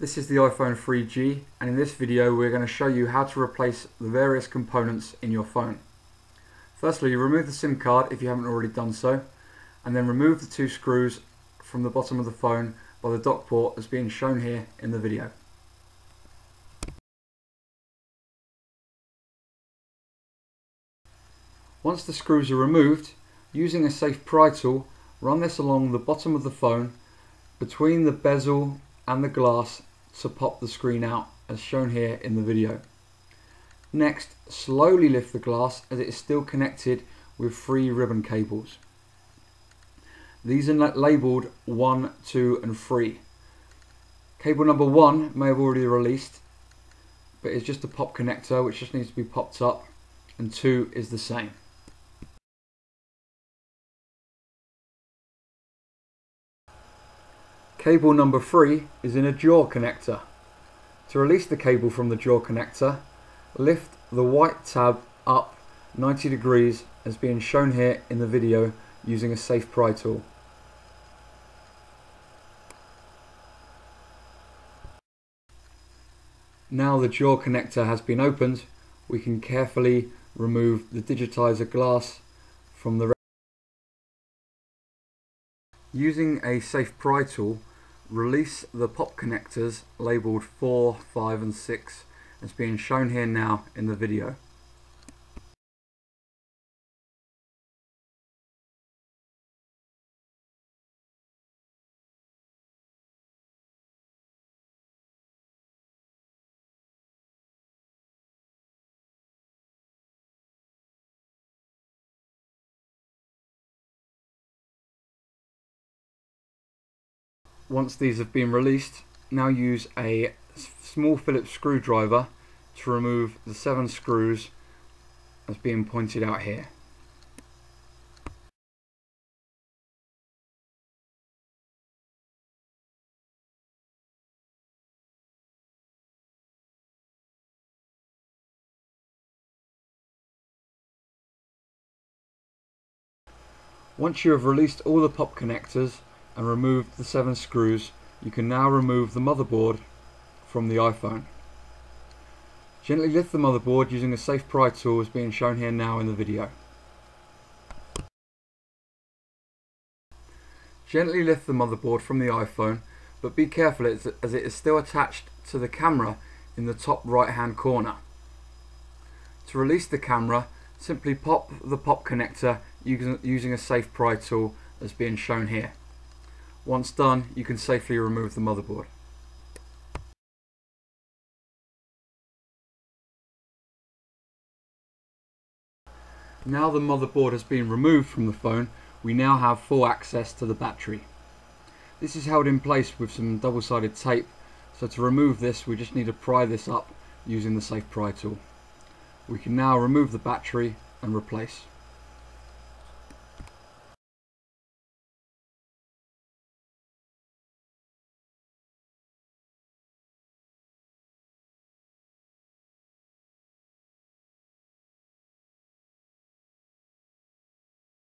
This is the iPhone 3G and in this video we're going to show you how to replace the various components in your phone. Firstly remove the SIM card if you haven't already done so and then remove the two screws from the bottom of the phone by the dock port as being shown here in the video. Once the screws are removed, using a safe pry tool, run this along the bottom of the phone between the bezel and the glass to pop the screen out as shown here in the video. Next, slowly lift the glass as it is still connected with three ribbon cables. These are labelled 1, 2 and 3. Cable number 1 may have already released, but it's just a pop connector which just needs to be popped up, and 2 is the same. Cable number 3 is in a jaw connector. To release the cable from the jaw connector, lift the white tab up 90 degrees as being shown here in the video using a safe pry tool. Now the jaw connector has been opened, we can carefully remove the digitizer glass from the Using a safe pry tool, release the pop connectors labelled 4, 5 and 6 as being shown here now in the video. Once these have been released, now use a small Phillips screwdriver to remove the seven screws as being pointed out here. Once you have released all the pop connectors, and removed the seven screws, you can now remove the motherboard from the iPhone. Gently lift the motherboard using a safe pry tool as being shown here now in the video. Gently lift the motherboard from the iPhone but be careful as it is still attached to the camera in the top right hand corner. To release the camera simply pop the pop connector using a safe pry tool as being shown here. Once done, you can safely remove the motherboard. Now the motherboard has been removed from the phone, we now have full access to the battery. This is held in place with some double-sided tape, so to remove this we just need to pry this up using the safe pry tool. We can now remove the battery and replace.